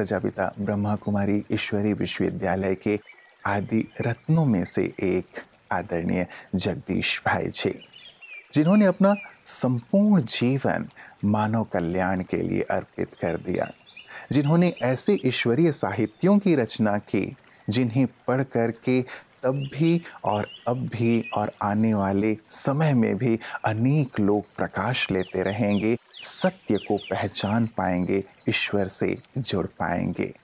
प्रजापिता ब्रह्मा कुमारी ईश्वरी विश्वविद्यालय के आदि रत्नों में से एक आदरणीय जगदीश भाई जी, जिन्होंने अपना संपूर्ण जीवन मानव कल्याण के लिए अर्पित कर दिया, जिन्होंने ऐसे ईश्वरीय साहित्यों की रचना की, जिन्हें पढ़ कर के तब भी और अब भी और आने वाले समय में भी अनेक लोग प्रकाश लेते रहेंगे, सत्य को पहचान पाएँगे, ईश्वर से जुड़ पाएँगे।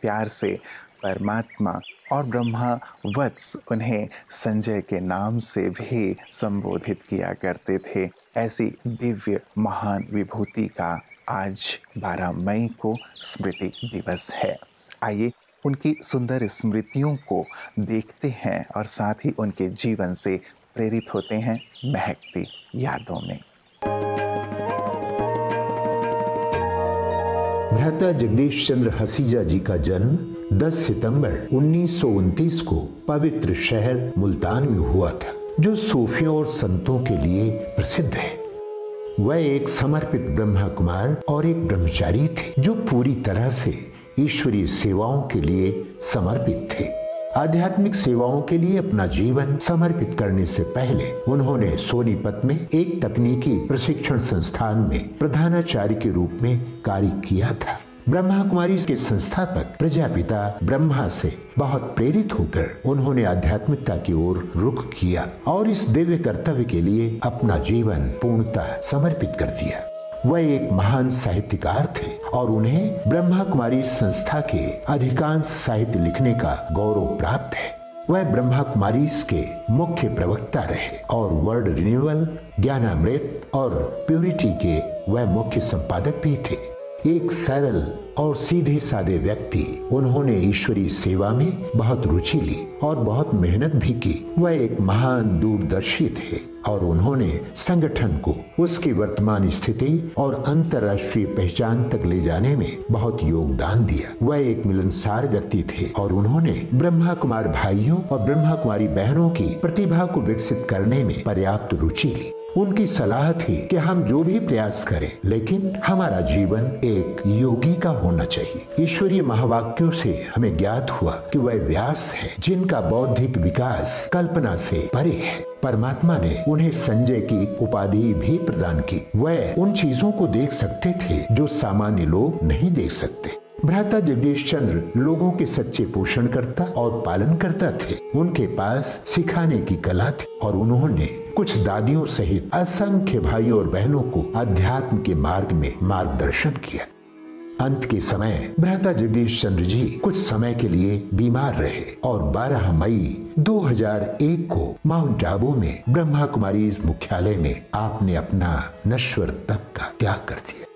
प्यार से परमात्मा और ब्रह्मा वत्स उन्हें संजय के नाम से भी संबोधित किया करते थे। ऐसी दिव्य महान विभूति का आज 12 मई को स्मृति दिवस है। आइए उनकी सुंदर स्मृतियों को देखते हैं और साथ ही उनके जीवन से प्रेरित होते हैं महकती यादों में। भ्राता जगदीश चंद्र हसीजा जी का जन्म 10 सितंबर उन्नीस सौ उनतीस को पवित्र शहर मुल्तान में हुआ था, जो सूफियों और संतों के लिए प्रसिद्ध है। वह एक समर्पित ब्रह्मा कुमार और एक ब्रह्मचारी थे, जो पूरी तरह से ईश्वरीय सेवाओं के लिए समर्पित थे। आध्यात्मिक सेवाओं के लिए अपना जीवन समर्पित करने से पहले उन्होंने सोनीपत में एक तकनीकी प्रशिक्षण संस्थान में प्रधानाचार्य के रूप में कार्य किया था। ब्रह्मा कुमारी के संस्थापक प्रजापिता ब्रह्मा से बहुत प्रेरित होकर उन्होंने आध्यात्मिकता की ओर रुख किया और इस दिव्य कर्तव्य के लिए अपना जीवन पूर्णतः समर्पित कर दिया। वह एक महान साहित्यकार थे और उन्हें ब्रह्मा कुमारी संस्था के अधिकांश साहित्य लिखने का गौरव प्राप्त है। वह ब्रह्मा कुमारी के मुख्य प्रवक्ता रहे और वर्ल्ड रिन्यूअल ज्ञानामृत और प्योरिटी के वह मुख्य संपादक भी थे। एक सरल और सीधे साधे व्यक्ति, उन्होंने ईश्वरी सेवा में बहुत रुचि ली और बहुत मेहनत भी की। वह एक महान दूरदर्शी थे। और उन्होंने संगठन को उसकी वर्तमान स्थिति और अंतर्राष्ट्रीय पहचान तक ले जाने में बहुत योगदान दिया। वह एक मिलनसार व्यक्ति थे और उन्होंने ब्रह्मा कुमार भाइयों और ब्रह्मा कुमारी बहनों की प्रतिभा को विकसित करने में पर्याप्त रुचि ली। उनकी सलाह थी कि हम जो भी प्रयास करें, लेकिन हमारा जीवन एक योगी का होना चाहिए। ईश्वरीय महावाक्यों से हमें ज्ञात हुआ कि वह व्यास है, जिनका बौद्धिक विकास कल्पना से परे है। परमात्मा ने उन्हें संजय की उपाधि भी प्रदान की। वह उन चीज़ों को देख सकते थे जो सामान्य लोग नहीं देख सकते। भ्राता जगदीश चंद्र लोगों के सच्चे पोषण करता और पालन करता थे। उनके पास सिखाने की कला थी और उन्होंने कुछ दादियों सहित असंख्य भाइयों और बहनों को अध्यात्म के मार्ग में मार्गदर्शन किया। अंत के समय भ्राता जगदीश चंद्र जी कुछ समय के लिए बीमार रहे और 12 मई 2001 को माउंट आबू में ब्रह्मा कुमारी मुख्यालय में आपने अपना नश्वर तप का त्याग कर दिया।